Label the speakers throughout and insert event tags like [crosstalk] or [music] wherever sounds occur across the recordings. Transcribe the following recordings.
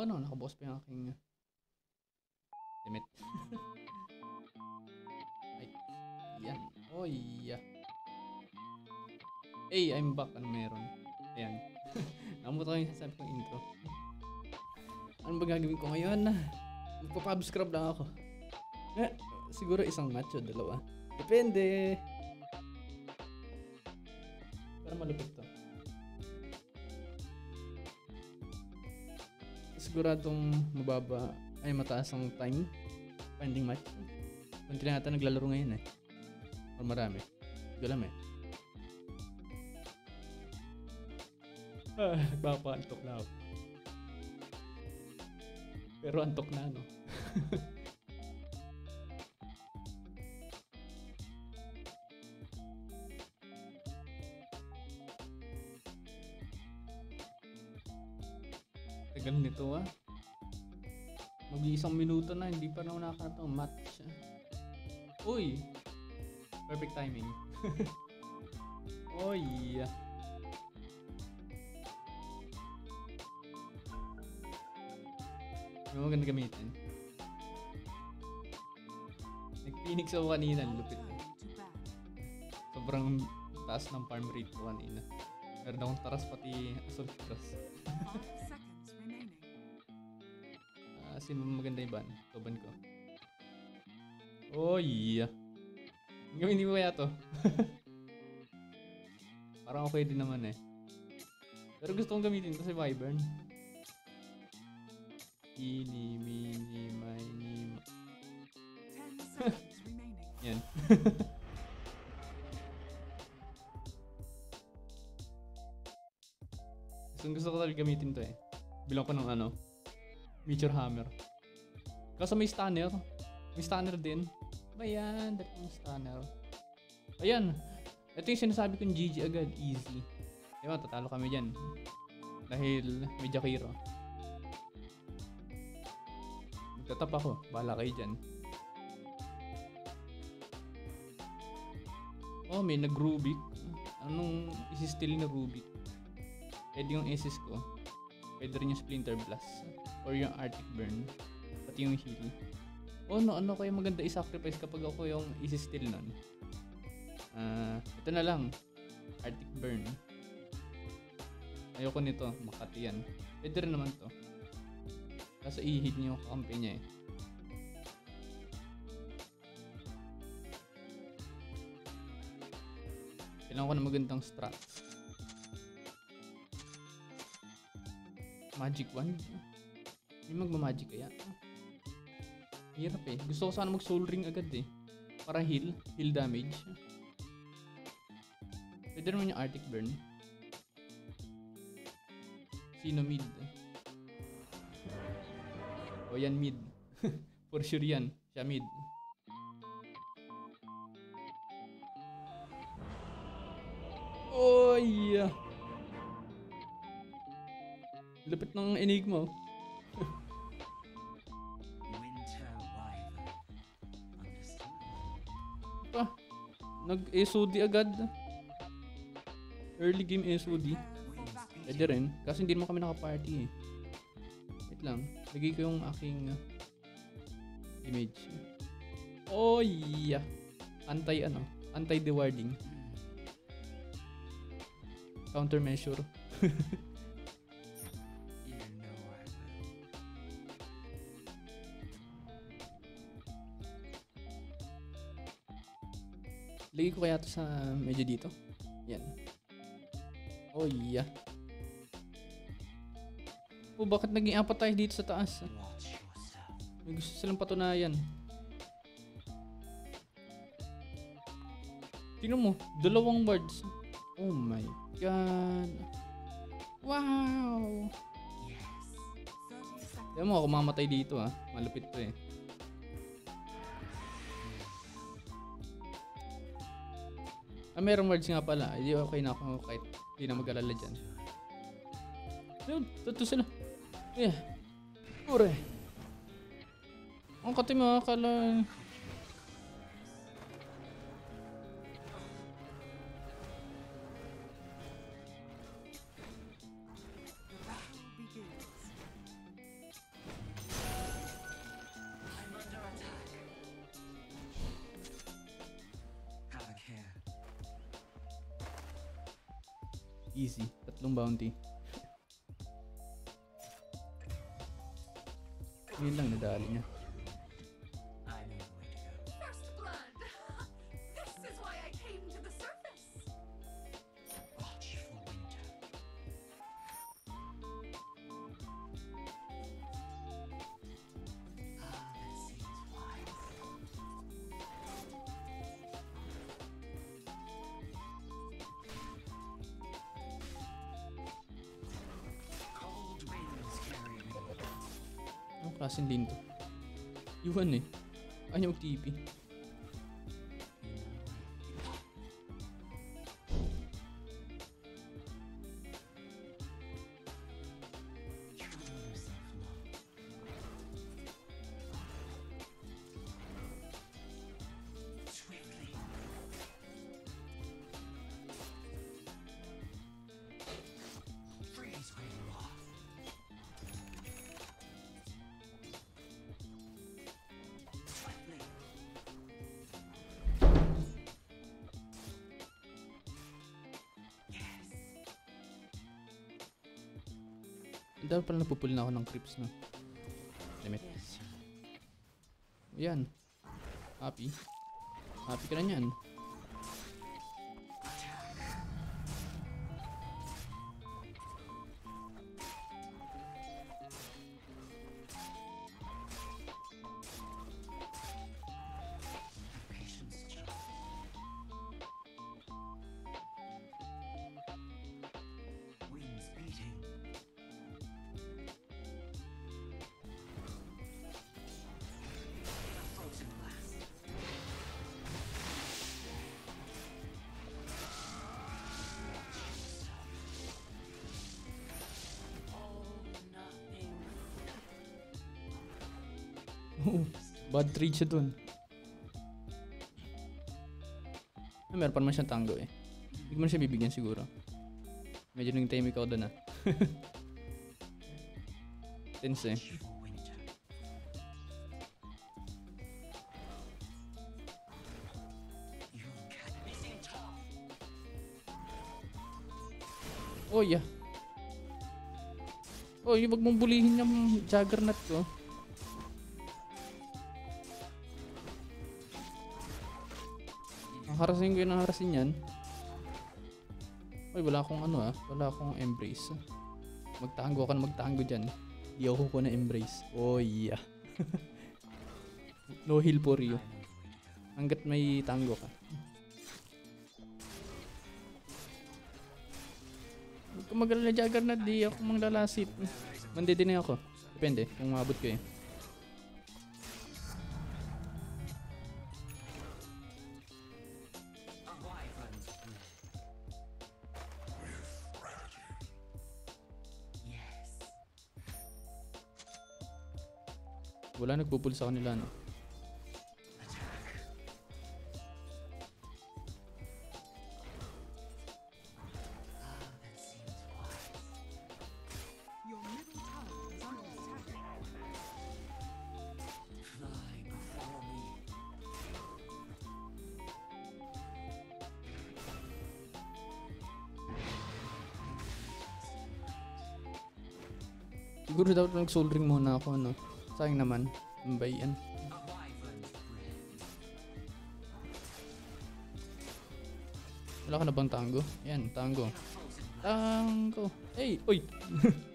Speaker 1: Oh no, nakabukas pa yung aking limit. Ay, yan. Oh, yeah. Hey, I'm back. Ano meron? Ayan. [laughs] Namuta ko yung sasabi kong intro. Ano ba gagawin ko ngayon? Magpa-pub scrub lang ako. Eh, siguro isang match o dalawa. Depende. Para malupit to. Siguradong mababa ay mataas ang time pending match. Kunti lang ata naglalaro ngayon eh. O marami. Hindi alam eh. Ah, nagpapaantok na ako. Pero antok na, no? [laughs] Nito ah. Mag-iisang minuto na, hindi pa naman nakakarap ng match. Uy! Perfect timing. [laughs] Oy! Ano maganda gamitin? Nag-phoenix ako kanina, lupit. Sobrang taas ng farm rate ko kanina. Meron akong taras pati assault taras. [laughs] Sino maganda yung ban? Ito ban ko. Oh yeah. Gamitin ko kaya to. [laughs] Parang okay din naman eh. Pero gusto kong gamitin to si Wyvern. Ini, mini,
Speaker 2: seconds remaining. [laughs]
Speaker 1: Yan. [laughs] gusto, gusto ko talaga gamitin to eh. Bilang ko ng ano, Meteor Hammer. Kaso may stunner. May stunner din. Ba yan? Dati yung stunner. Ayan. Ito yung sinasabi kong GG agad. Easy. Diba, tatalo kami dyan. Dahil may Jakiro. Magtatap ako. Bahala kayo dyan. Oh, may nag-Rubik. Anong isi-steal na Rubik? Pwede yung SS ko. Pwede rin yung Splinter Blast. Or yung Arctic Burn. Pati yung heal. Oh, no, ano kaya maganda i-sacrifice kapag ako yung isi-steal nun? Ah, ito na lang. Arctic Burn. Ayoko nito. Makati yan. Pwede rin naman to. Kaso i-hit niyo yung kakampi niya eh. Kailangan ko na magandang strats. Magic wand? Hindi magma-magic kaya? Hirap eh. Gusto ko sana mag soul ring agad eh. Para heal. Heal damage. Pwede naman yung Arctic Burn. Sino mid? O yan mid. [laughs] For sure yan. Siya mid. Oh yeah. Lupit ng enigma. Pa, nag-SOD agad. Early game SOD. Pwede rin. Kasi hindi naman kami naka-party eh. Wait lang. Lagay ko yung aking uh, image. Oh yeah. Anti ano? Anti-dewarding. Countermeasure. [laughs] Lagay ko kaya to sa medyo dito. Yan. Oh yeah. Oh, bakit naging apat tayo dito sa taas? May gusto silang patunayan. Tingnan mo, dalawang words. Oh my god. Wow!
Speaker 3: Yes.
Speaker 1: Tingnan mo ako mamatay dito ah. Malupit to eh. Ah, merong words nga pala. Hindi okay na ako kahit hindi na mag-alala dyan. Yun, totoo sila. Yeah. Ure. Ang kati mga kala.
Speaker 3: county To?
Speaker 1: Yuhan eh. Ayaw TP. Dami pala napupul na ako ng creeps no. Limit. Yan. Happy. Happy ka na niyan. Bad trade siya dun. Ah, meron pa naman siyang tango eh. Hindi man siya bibigyan siguro. Medyo nang time ikaw dun ah. [laughs] Tense eh. Oh yeah. Oh, yung wag mong bulihin yung juggernaut ko. Ang harasin ko yun ang harasin yan. Ay, wala akong ano ah. Wala akong embrace. Magtango ka na magtango dyan. Di ako ko na embrace. Oh yeah. [laughs] no heal for you. Hanggat may tango ka. Huwag ka magalala juggernaut. Di ako manglalasit. Mandidinay ako. Depende kung maabot ko eh. Wala nagpupul sa kanila no. Siguro dapat nag-soul ring muna ako no. Sayang naman.
Speaker 3: Breath.
Speaker 1: Wala ka na bang tango? Yan, tango. Tango. Hey, uy. [laughs]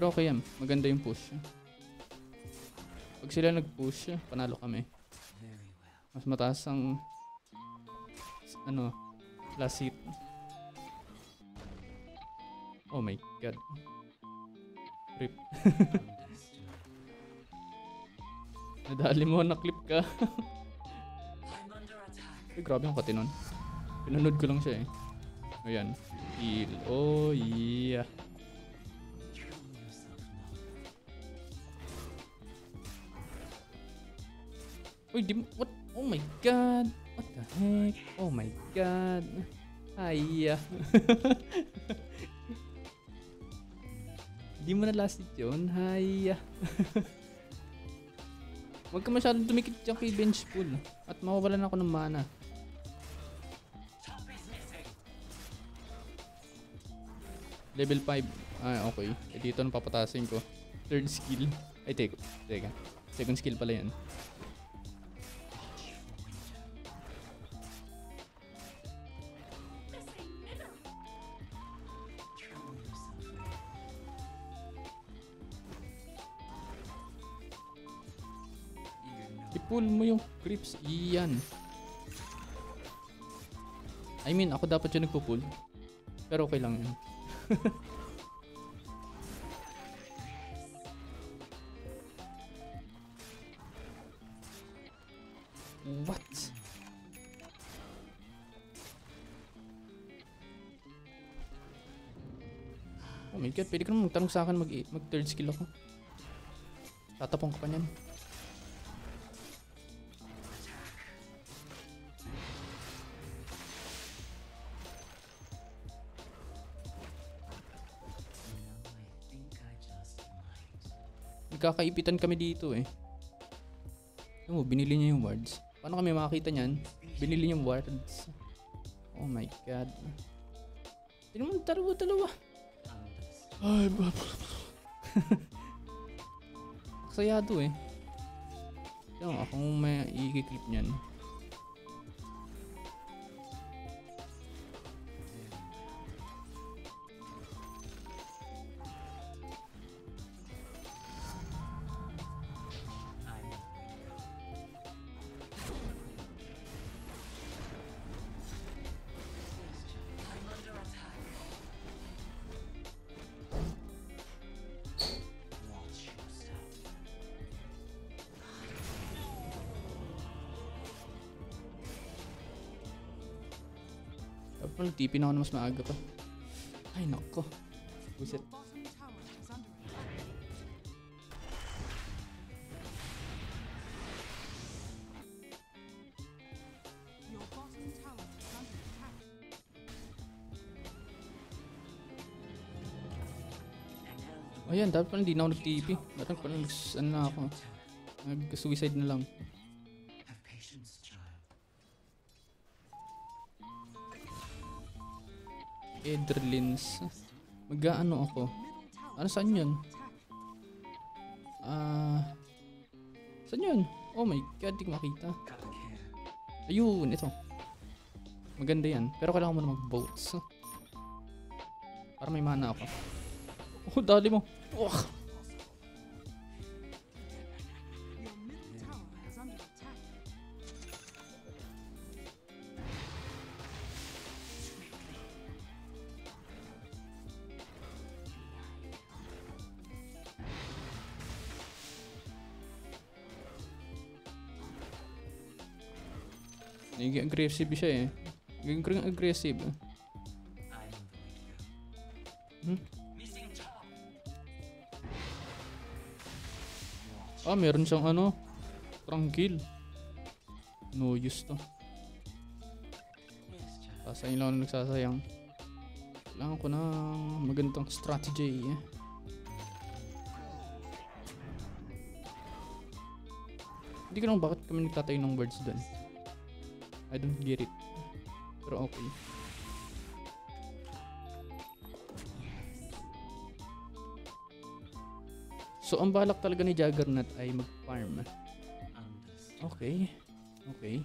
Speaker 1: Pero okay yan. Maganda yung push. Pag sila nag-push, panalo kami. Mas mataas ang ano, last hit. Oh my god. Rip. [laughs] Nadali mo, naklip ka. [laughs] Ay, grabe ang kati nun. Pinanood ko lang siya eh. Ayan. Heal. Oh, yeah. Uy, di. What? Oh my god. What the heck? Oh my god. Ay. [laughs] Di mo na last hit yun. Hay. [laughs] Huwag ka masyadong tumikit dyan kay bench pool. At mawawalan ako ng mana. Level 5. Ah, okay. Eh, dito na papatasin ko. Third skill. Ay, teka. Teka. Second skill pala yan. I-pull mo yung creeps. Iyan. I mean, ako dapat yung nagpo-pull. Pero okay lang yun. [laughs] What? Oh my god, pwede ka naman magtanong sa akin mag, mag third skill ako. Tatapong ka pa niyan. Nagkakaipitan kami dito eh. Alam mo, binili niya yung wards. Paano kami makakita niyan? Binili niya yung wards. Oh my god. Tignan mo, dalawa, dalawa. Ay, baba. Aksayado [laughs] eh. Tignan mo, akong may i-clip niyan. Dapat pala TP na ako na mas maaga pa. Ay, nako. Buset. Ayan, dapat pala hindi na ako nag-TP. Dapat pala nags, ano ako. Nag-suicide na lang. Edrelins. Mag-ano ako. Ano saan yun? Ah... saan yun? Oh my god, di ko makita. Ayun, ito. Maganda yan. Pero kailangan mo na mag-boats. Para may mana ako. Oh, dali mo. Oh. Aggressive siya eh. Naging aggressive. Hmm? Ah, meron siyang ano. Tranquil. No use to. Sasayang lang ako na nagsasayang. Kailangan ko ng magandang strategy. eh. Hindi ko lang bakit kami nagtatayo ng words doon. I don't get it. Pero okay. So, ang balak talaga ni Juggernaut ay mag-farm. Okay. Okay.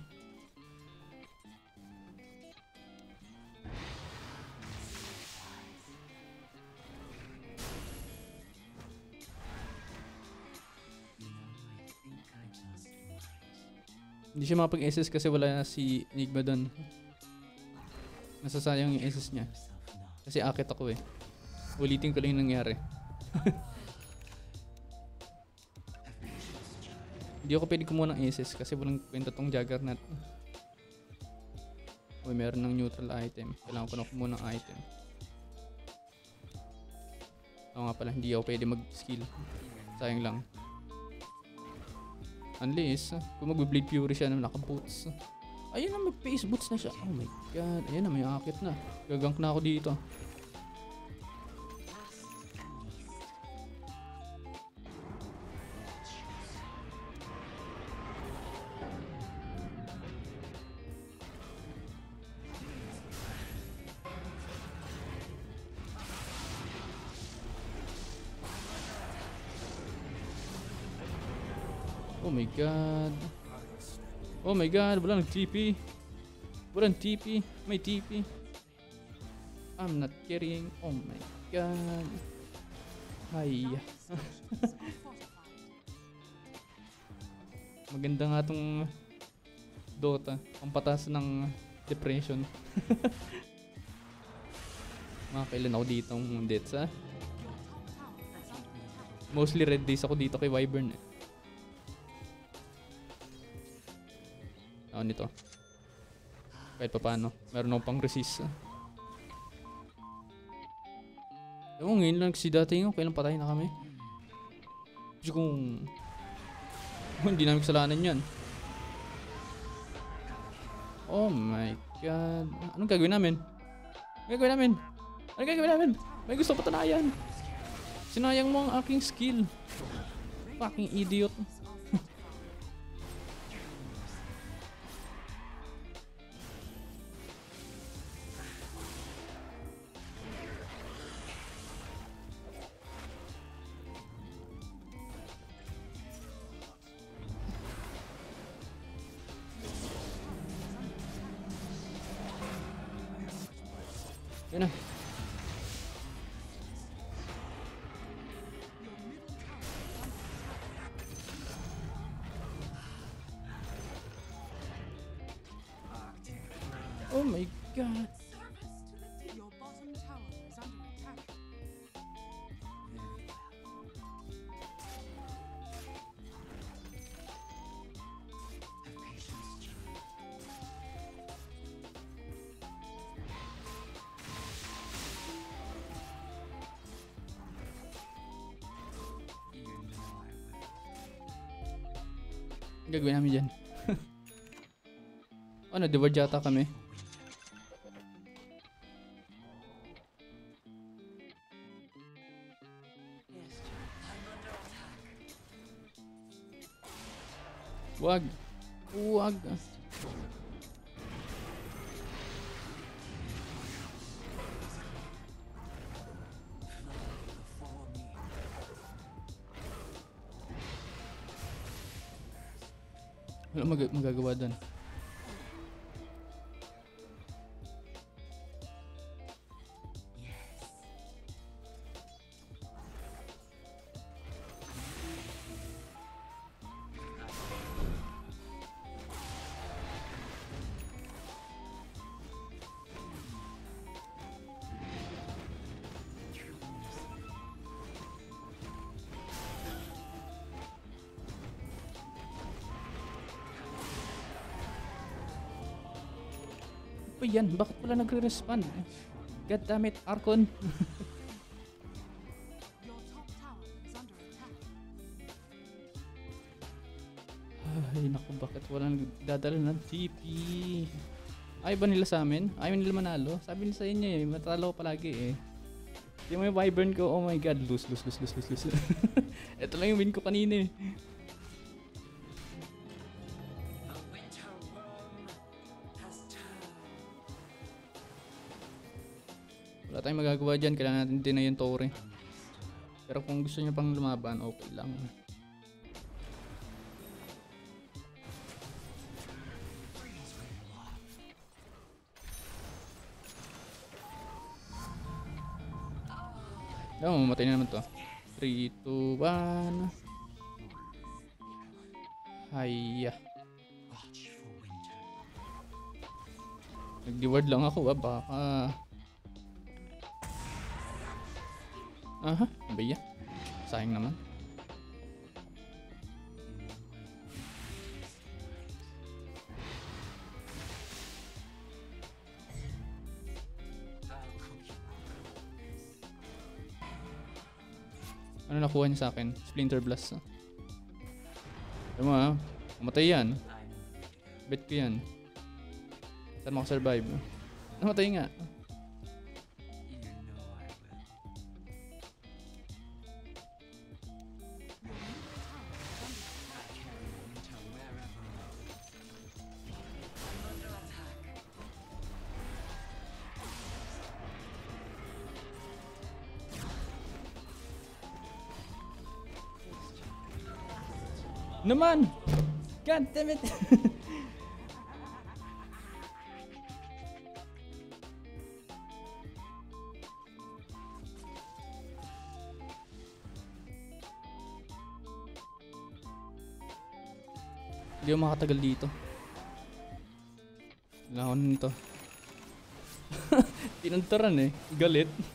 Speaker 1: Hindi siya makapag-SS kasi wala si Enigma doon. Nasasayang yung SS niya. Kasi akit ako eh. Ulitin ko lang yung nangyari. [laughs] Hindi ako pwede kumuha ng SS kasi walang kwenta tong Juggernaut. Uy, meron ng neutral item. Kailangan ko na kumuha ng item. Oo nga pala, hindi ako pwede mag-skill. Sayang lang. Unless, kung mag-bleed fury siya na naka-boots. Ayun na, mag-face boots na siya. Oh my god. Ayun na, may akit na. Gagank na ako dito. God. Oh my god, wala nag TP. Walang TP. May TP. I'm not carrying. Oh my god. Ay. [laughs] Maganda nga tong Dota. Ang patas ng depression. [laughs] Makakailan ako dito ng deaths ha. Mostly red days ako dito kay Wyvern eh. Ako nito. Kahit pa paano. Meron akong pang resist. Ewan ngayon lang si dati yung kailan patay na kami. Kasi kung... kung hindi namin kasalanan yan. Oh my god. Anong gagawin namin? Anong gagawin namin? Anong gagawin namin? May gusto patunayan. Sinayang mo ang aking skill. Fucking idiot. Gagawin namin dyan. [laughs] ano, divide yata kami. Wag. Wag. Magagawa doon. Yan? Bakit wala nagre-respond? God damn it,
Speaker 4: attack. [laughs]
Speaker 1: Ay, naku, bakit wala nagdadala ng TP? Ayaw ba nila sa amin? Ayaw nila manalo? Sabi nila sa inyo eh, matalo palagi eh. Yung may Wyvern ko, oh my god, lose, lose, lose, lose, lose, lose. [laughs] Ito lang yung win ko kanina eh. Magagawa dyan, kailangan natin din na yung Torre. Pero kung gusto nyo pang lumaban, okay lang.
Speaker 3: Are.
Speaker 1: Oo, mamatay na naman to. 3, 2, 1. Hayya.
Speaker 3: Watch for winter.
Speaker 1: Nag-reward lang ako ah, baka... Uh-huh. Aha, biya. Sayang naman. Ano nakuha niya sa akin? Splinter Blast. Ah. Alam mo ha? Namatay yan. Bet ko yan. Saan makasurvive? Namatay nga. God damn it! Hindi ako makatagal dito. Kailangan ko nito. [laughs] Tinantaran eh. Galit.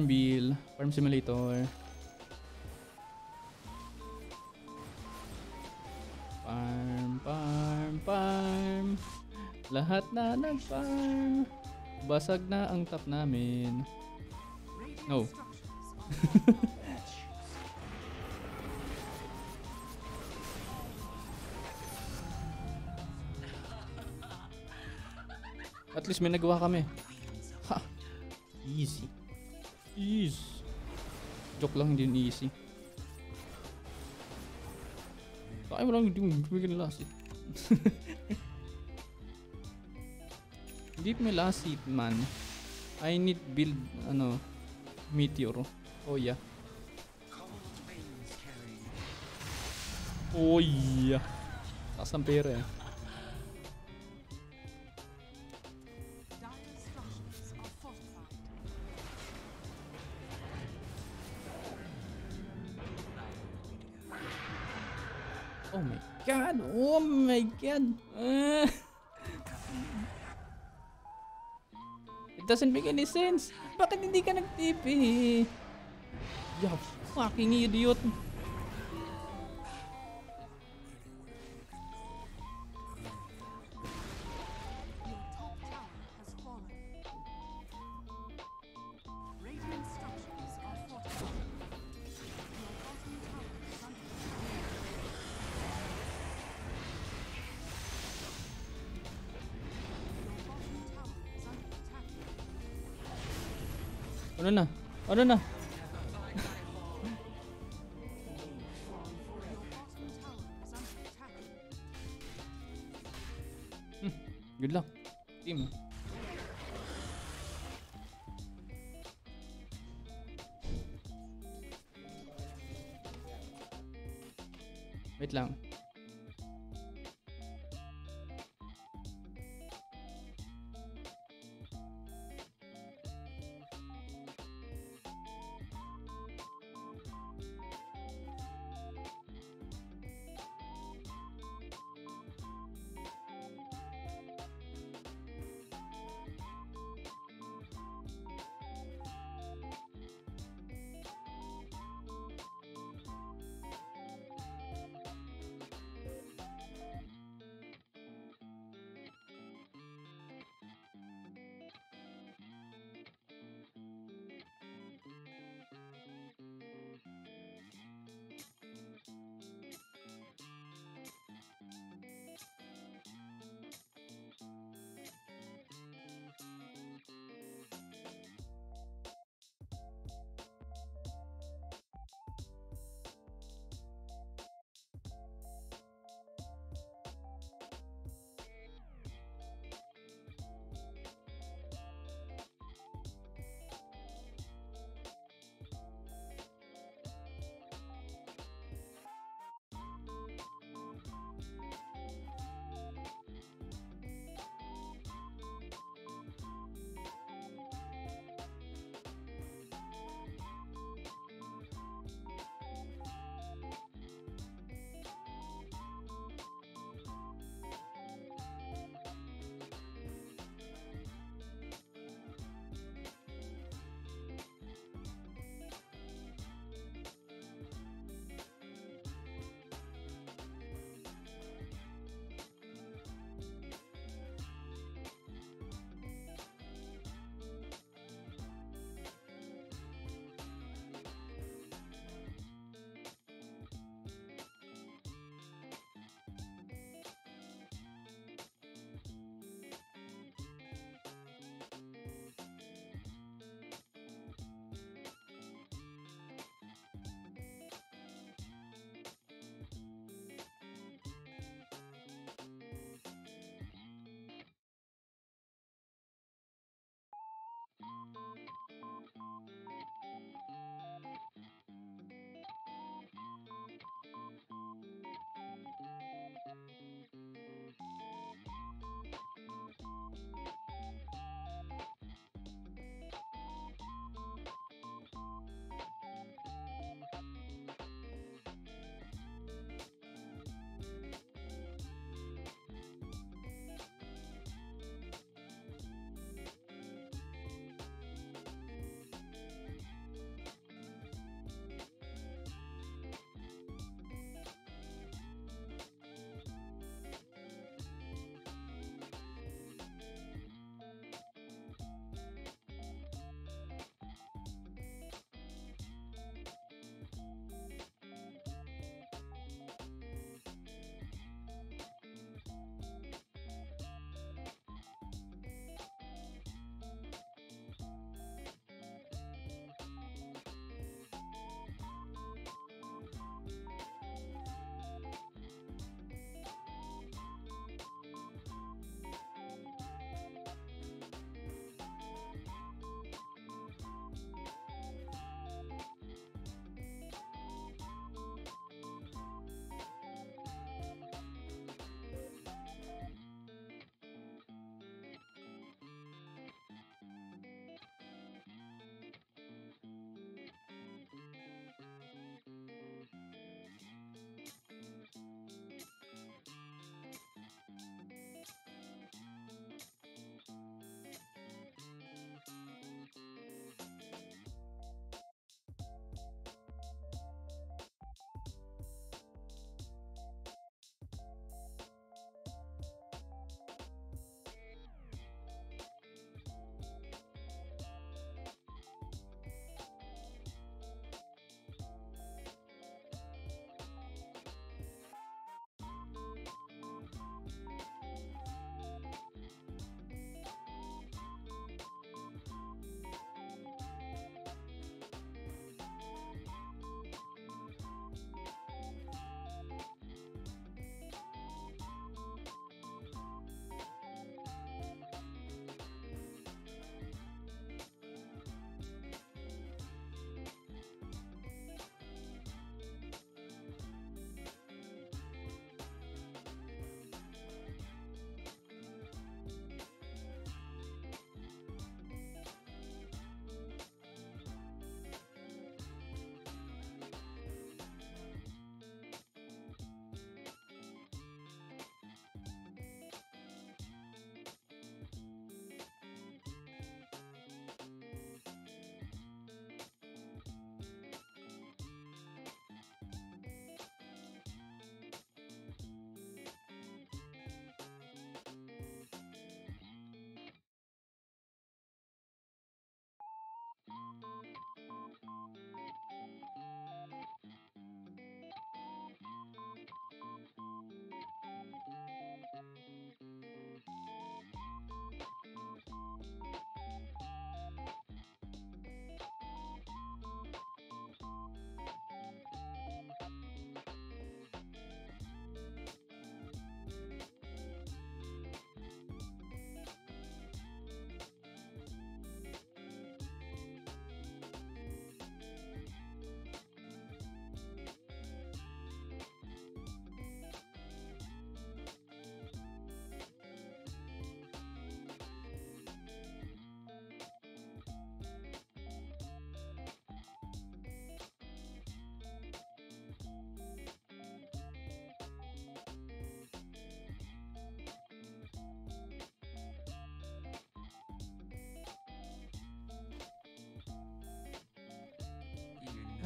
Speaker 1: Farmville. Farm Simulator. Farm, farm, farm. Lahat na nag-farm. Basag na ang top namin. No. [laughs] At least may nagawa kami. Ha! Easy. Easy. Joke lang, hindi easy. Kaya mo lang hindi mo bigyan last hit. [laughs] Hindi may last hit man. I need build, ano, meteor. Oh yeah. Oh yeah. Taas ng pera eh. Ah. [laughs] It doesn't make any sense! Bakit hindi ka nag-TP? You fucking idiot! Ano na?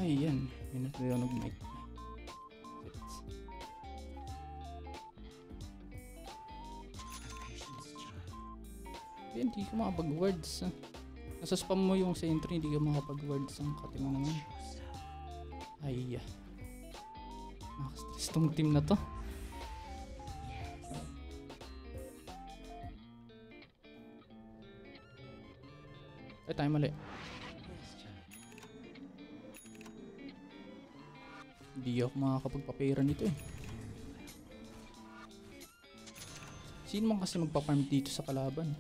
Speaker 1: Ay, yan. May nagriyonog mic.
Speaker 3: Have patience, child.
Speaker 1: Yan, hindi ka makapag-words. ah. Nasa spam mo yung sentry, hindi ka makapag-words. Ang kati mo naman. Ay, ah. Nakastress tong team na to. Ay, tayo mali. Ako makakapagpapera nito eh. Sino man kasi magpa-farm dito sa kalaban?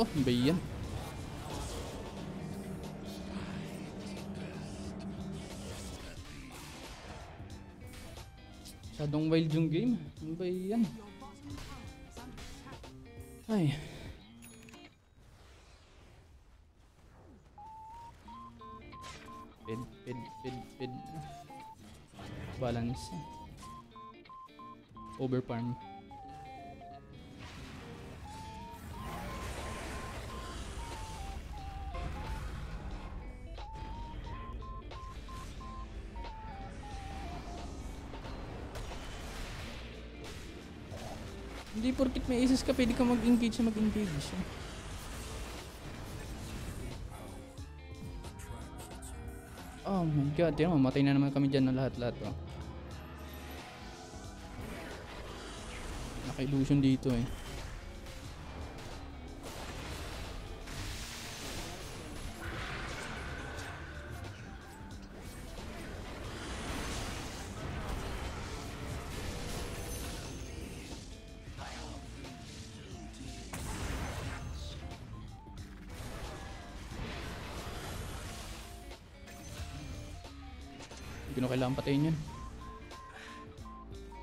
Speaker 1: Ako, ano ba wild yung game. Ano ba. Ay. Hindi porkit may aces ka, pwede ka mag-engage na mag-engage. Oh my god, yan, mamatay na naman kami dyan na lahat-lahat. Oh. Naka-illusion dito eh. Ko na kailangan patayin yan.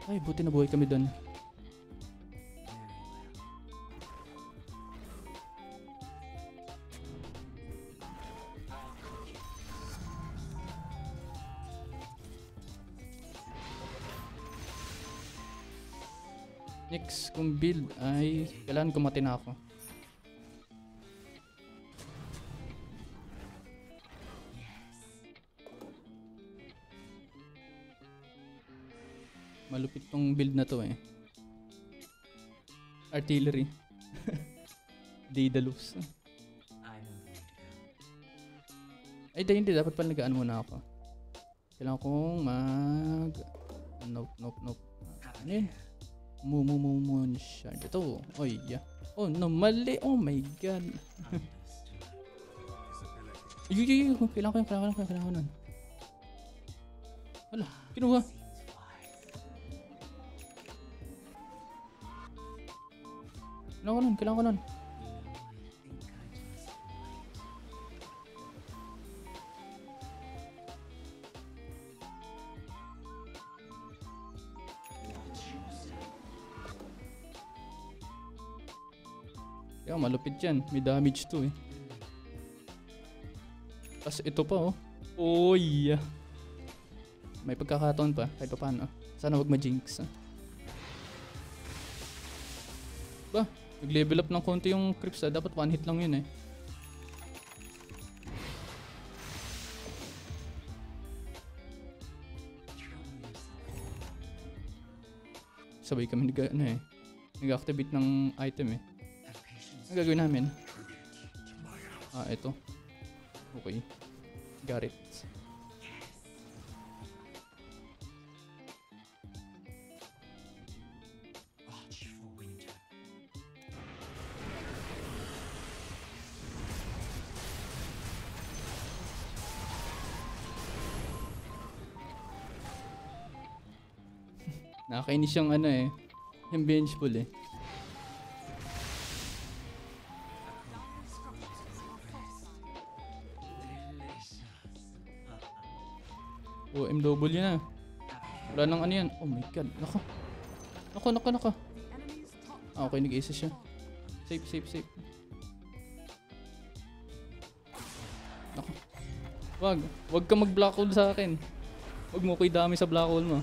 Speaker 1: Ay, buti na buhay kami doon. Next kong build ay kailangan kumati na ako. Malupit tong build na to eh. Artillery. [laughs] Daedalus. Ay, di, hindi. Dapat pala nagaan muna ako. Kailangan kong mag... Nope, nope, nope. Ano yun? Mu, mu, mu, mu, shard. Ito. Oy, yeah. Oh, no, mali. Oh my god. Ay, ay, ay. Kailangan ko yun, kailangan ko yun, kailangan ko nun. Wala, kinuha. Kailangan ko nun, kailangan ko nun. Kaya malupit yan. May damage to eh. Tapos ito pa oh. Yeah. May pagkakataon pa kahit pa paano. Sana wag ma-jinx. ah. Ba, Nag-level up ng konti yung creeps ah. Dapat one hit lang yun eh. Sabay kami nag ano eh. Nag-activate ng item eh. Ang gagawin namin? Ah, ito. Okay. Got it. Nakakainis yung ano eh. Yung vengeful eh. OMW na. Wala nang ano yan. Oh my god. Nako. Nako, nako, nako. Ah, okay, nag-ace siya. Safe, safe, safe. Nako. Wag. Wag ka mag-black hole sa akin. Wag mo ko dami sa black hole mo.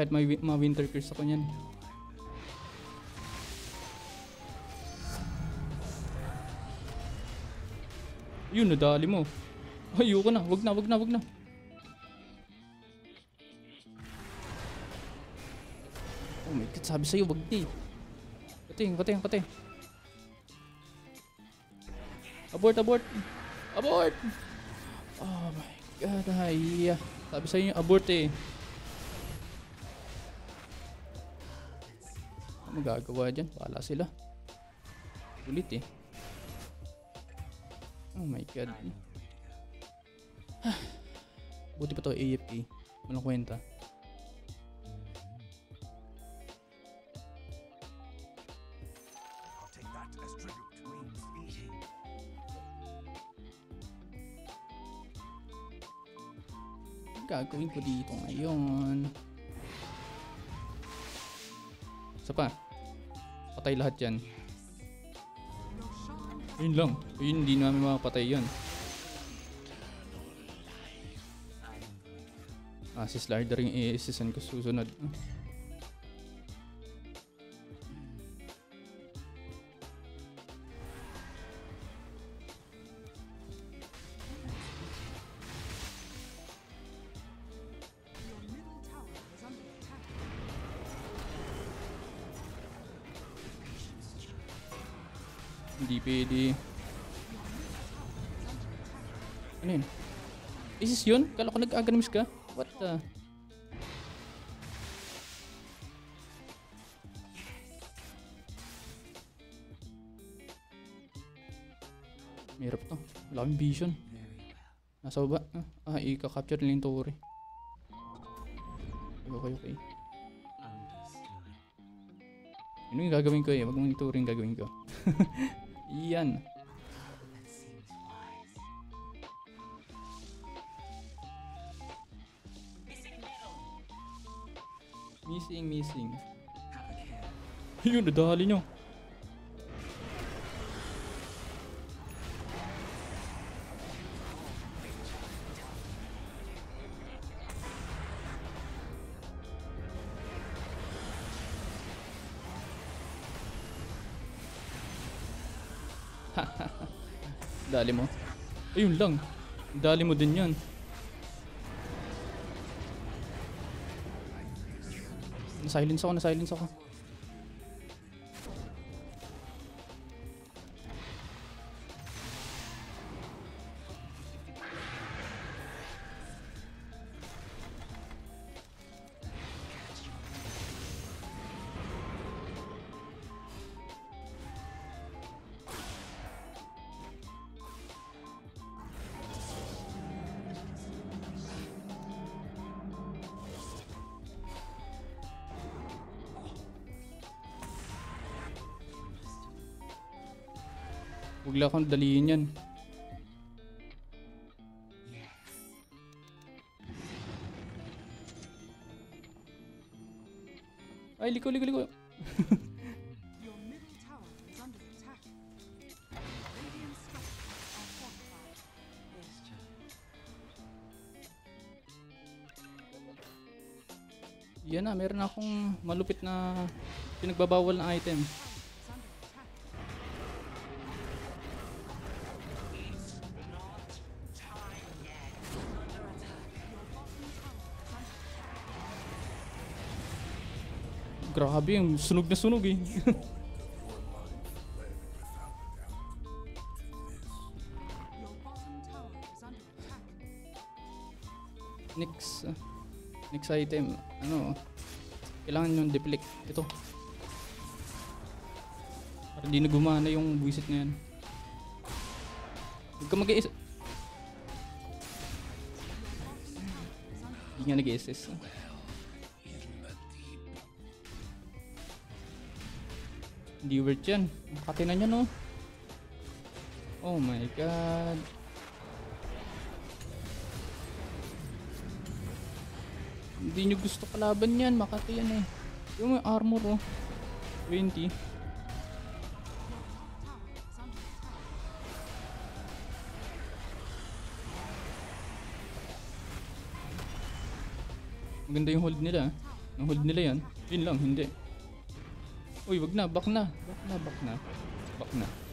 Speaker 1: Kahit may mga winter curse ako niyan. Yun, nadali mo. Ayoko na. Wag na, wag na, wag na. Oh my god, sabi sa'yo, wag di. Kating, kating, kating. Abort, abort. Abort! Oh my god, ay. Sabi sa'yo, abort eh. Magagawa dyan? Wala sila. Ulit eh. Oh my god. [sighs] Buti pa to AFK. Walang kwenta. Gagawin ko dito ngayon? Isa pa. Patay lahat yan. Ayun lang. Ayun, hindi namin makapatay yan. Ah, si Slider yung i-assisan ko susunod.
Speaker 4: your
Speaker 1: Pwede. Ano yun? Isis yun? Kala ko nag-aganamis ka? What the? Mahirap to. Wala kaming vision. Nasa baba. Ah, ah i-capture nila yung tore. Okay, okay. Yun yung gagawin ko eh. Wag mong ituring gagawin ko. [laughs] Yan. Missing, missing. Ayun, nadali nyo. Dali mo. Ayun lang. Dali mo din yan. Na-silence ako, na-silence ako.
Speaker 3: Lang akong daliin yan. Ay, liko, liko, liko. [laughs] Yan na, meron akong malupit na pinagbabawal na item. Grabe, yung sunog na sunog eh. [laughs] Next, ah, next item, ano, kailangan yung deflect. Ito. Para di na gumana yung buwisit na yan. Huwag ka mag Hindi nga nag-SS. Worth yan. Makati na yan, oh. Oh my god. Hindi nyo gusto kalaban yan. Makati yan eh. Yung may armor, oh. 20.
Speaker 4: Tower is under attack.
Speaker 3: Maganda yung hold nila. Ang hold nila yan. Yun lang, hindi. Uy, wag na. Back na. Back na, back na. Back na.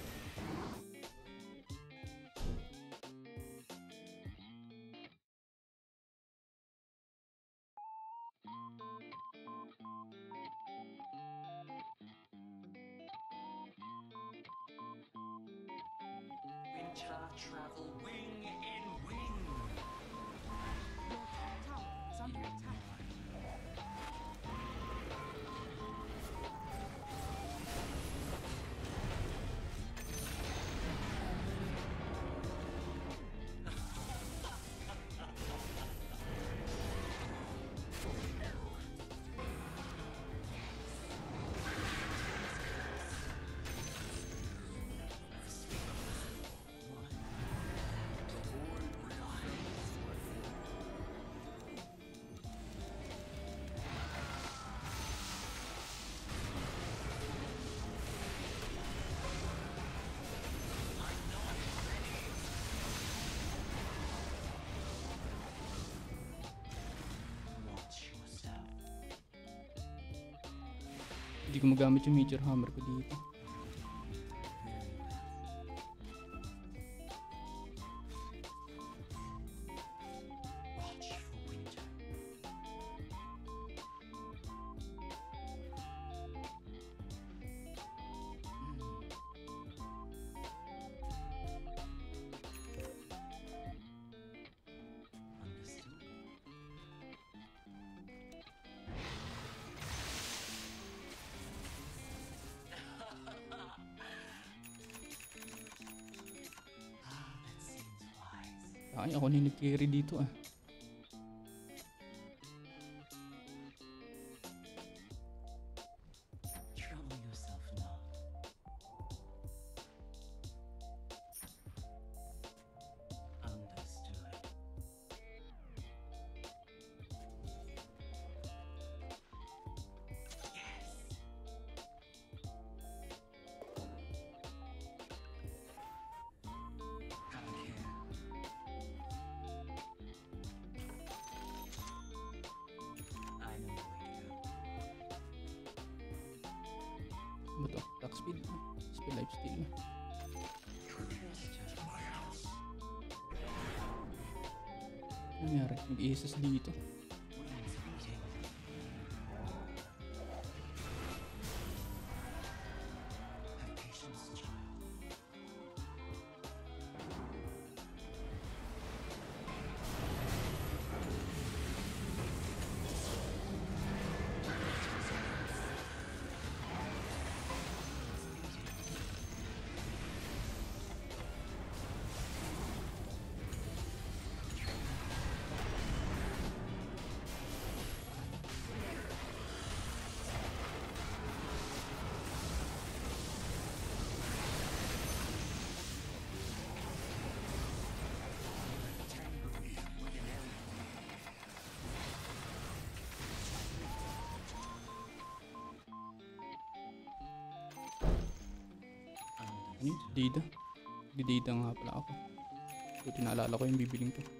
Speaker 3: Hindi ko magamit yung major hammer ko dito. Ay, ako na yung nag-carry dito ah.
Speaker 1: Data? Di-data nga pala ako. Buti naalala ko yung bibiling to.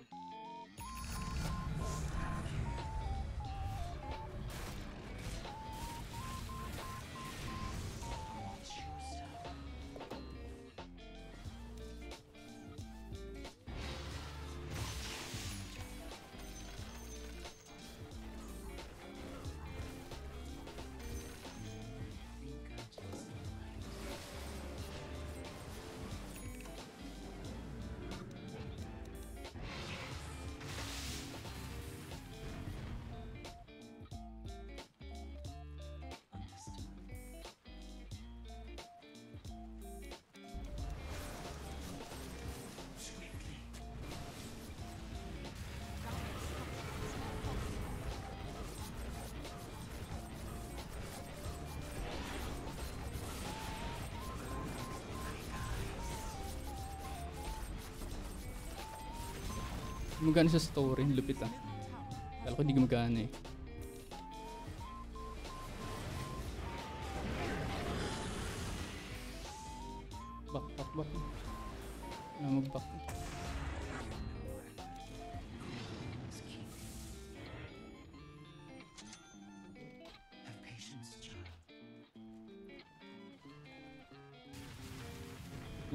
Speaker 1: Gumagana sa story. Lupit ah. Kala ko di gumagana eh. Back, back, back. Wala mag-back.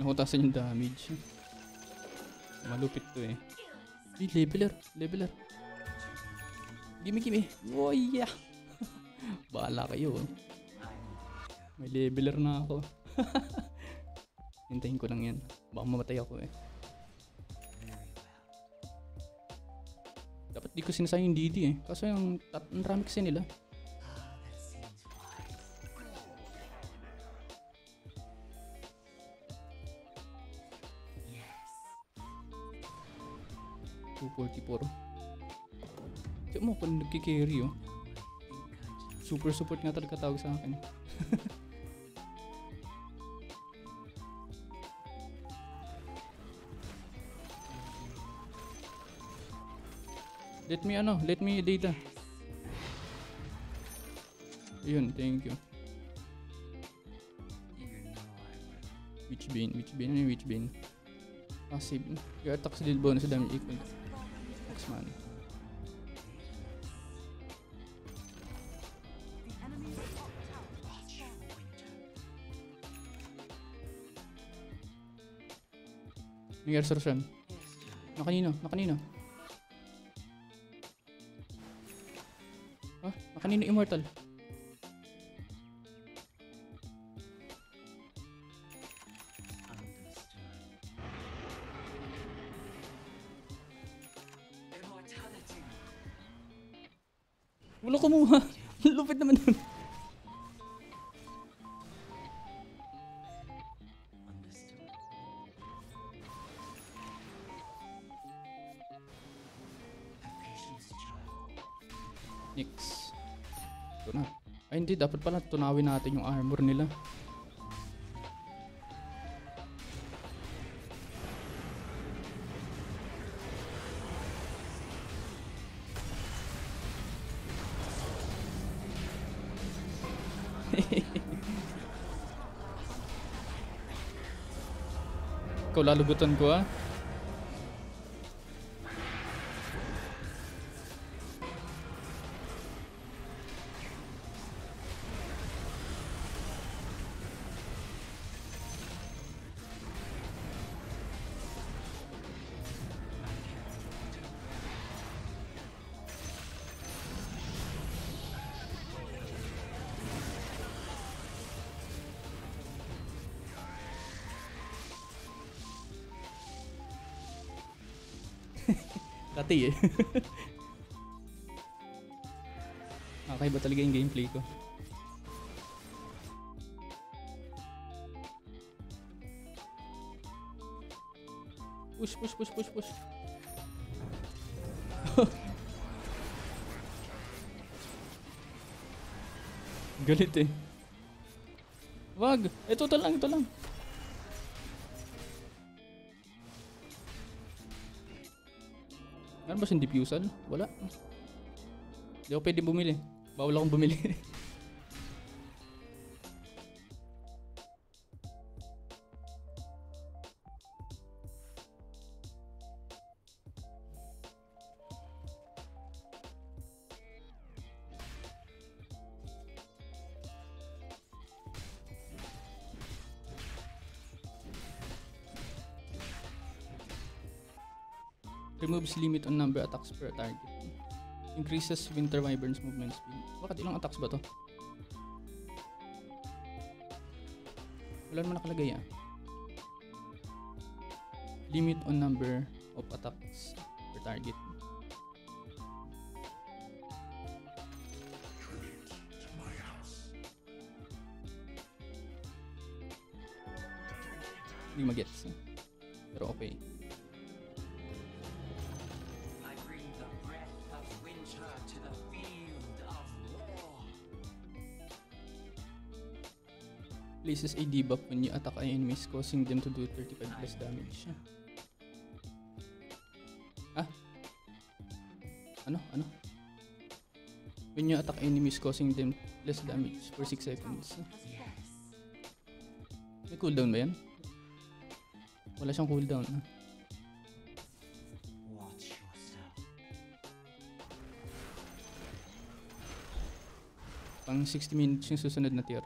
Speaker 1: Nakutasan yung damage. Malupit to eh. Di, leveler. Leveler. Gimme, gimme. Oh, yeah. [laughs] Bahala kayo. oh. May leveler na ako. [laughs] Hintayin ko lang yan. Baka mamatay ako eh. Dapat di ko sinasayang yung DD eh. Kaso yung ang rami kasi nila. 244. Tiyan mo kung nagkikarry oh. Super support nga talaga tawag sa akin. [laughs] let me ano, let me data. Ayun, thank you. Witch Bane, Witch Bane, ano yung Witch Bane? Passive. Your attack sa deal bonus damage equal.
Speaker 4: Fallen.
Speaker 3: winter.
Speaker 1: Nangyari sa Roshan. Na kanino? Na kanino? Ah, na kanino immortal? Dapat pala tunawin natin yung armor nila. [laughs] Ikaw lalugutan ko ah. Dati eh. [laughs] Nakakaiba talaga yung gameplay ko. Push, push, push, push, push. [laughs] Galit eh. Wag! Ito, ito lang, ito lang. Meron ba siyang diffusal? Wala. Hindi ako pwede bumili. Bawal akong bumili. [laughs]
Speaker 3: limit on number attacks per target. Increases Winter Wyvern's movement speed. Bakit ilang attacks ba to? Wala naman nakalagay ah. Limit on number of attacks per target. Debuff when you attack enemies causing them to do 35 less damage. Ah? Ano? Ano? When you attack enemies causing them less damage for 6 seconds. May cooldown ba yan? Wala siyang cooldown. ah.
Speaker 1: Watch yourself.
Speaker 3: Pang 60 minutes yung susunod na tier.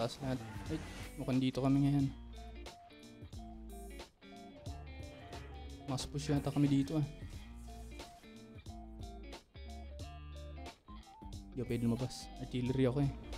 Speaker 3: Taas lahat. Ay, mukhang dito kami ngayon. Mas push yata kami dito ah. Hindi ako pwede lumabas. Artillery ako eh.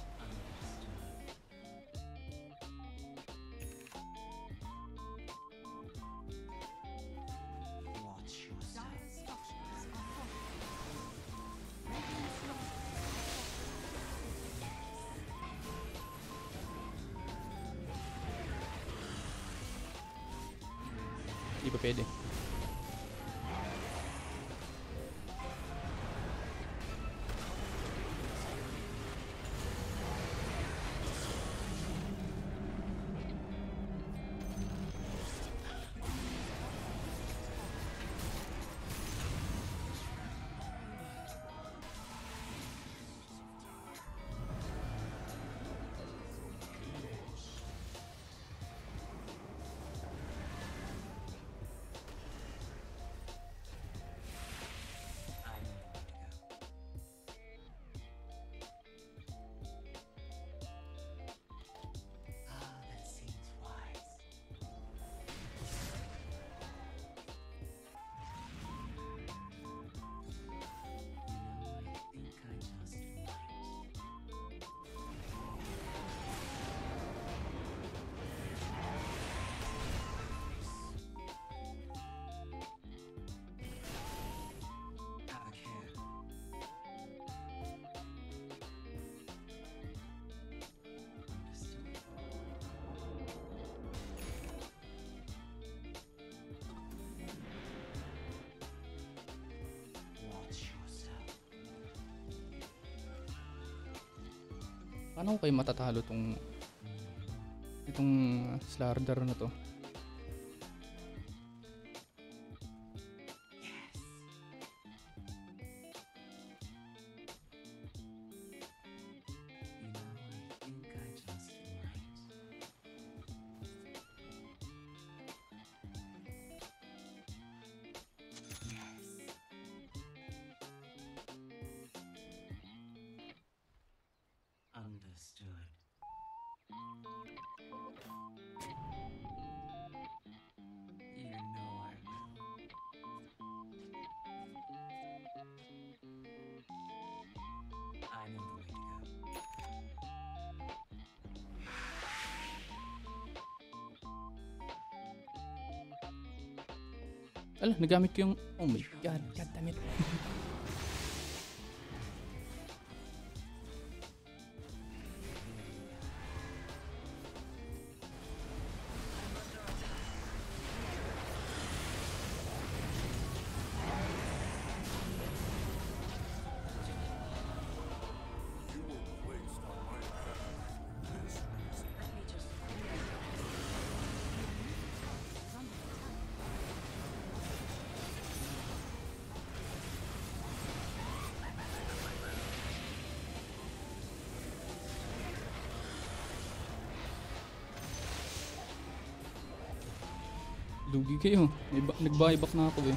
Speaker 3: Kayo matatalo tong itong Slardar na to? Ala, nagamit ko yung... Oh my god, god damn it.
Speaker 1: Lugi kayo. Ba- nag-buyback na ako eh.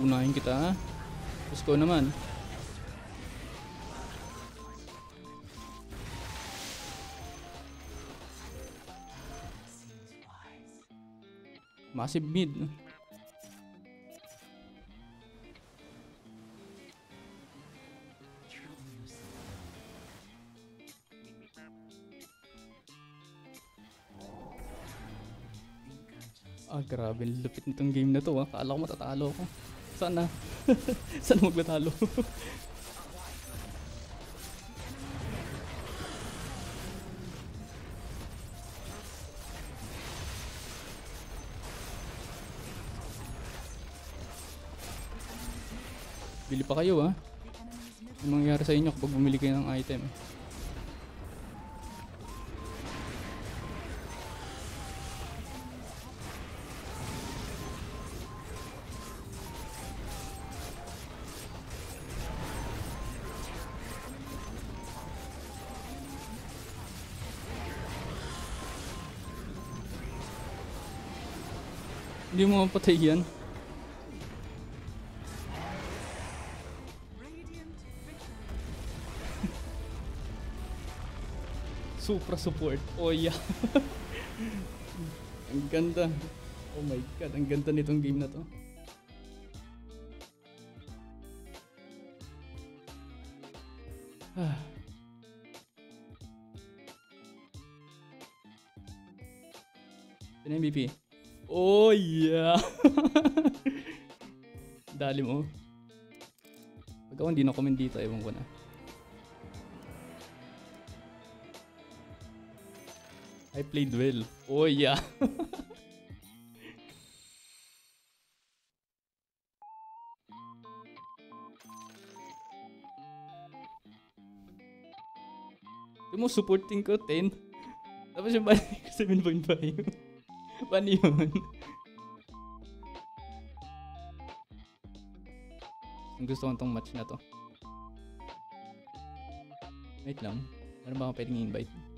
Speaker 1: Uunahin kita ha. Ko naman. Massive mid. Ah, grabe. Lupit nitong game na to ha. Kala ko matatalo ako. Sana. [laughs] Sana maglatalo. Bili pa kayo ha.
Speaker 4: Middle
Speaker 1: Anong mangyayari sa inyo kapag bumili kayo ng item? Hindi mo mapatay yan. [laughs] Supra support. Oh yeah. [laughs] ang ganda. Oh my god, ang ganda nitong game na to. Mo. Pag ako hindi na-comment dito, ewan ko na. I played well. Oh yeah. [laughs] Mo supporting ko 10. Tapos yung bali ko 7.5. Paano yun? Gusto ko tong match na to. Wait lang. Ano ba ako pwedeng i-invite?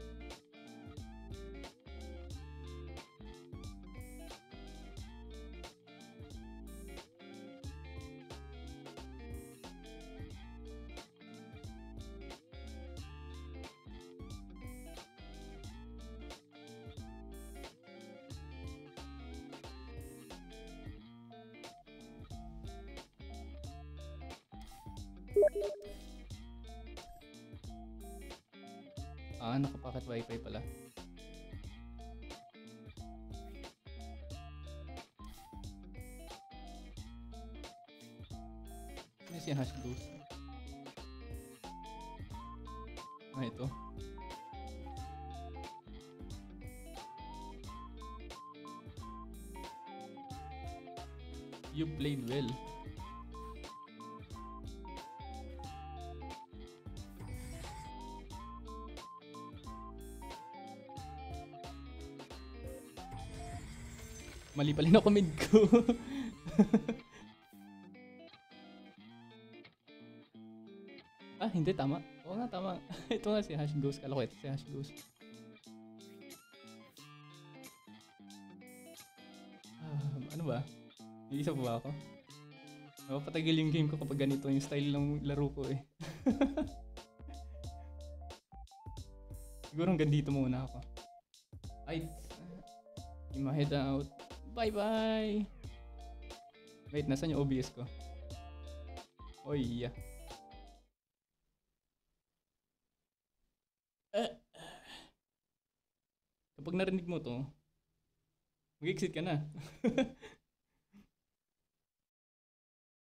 Speaker 1: Mali pala na comment ko. [laughs] ah, hindi, tama. Oo nga, tama. [laughs] ito nga si Hash Ghost. Kala ko ito si Hash Ghost. Ah, ano ba? Iisa pa ba ako? Napapatagil yung game ko kapag ganito yung style ng laro ko eh. [laughs] Siguro hanggang dito muna ako. Ay, keep my head out. Bye bye. Wait, nasan yung OBS ko? Oh yeah. Kapag narinig mo to, mag-exit ka na. [laughs]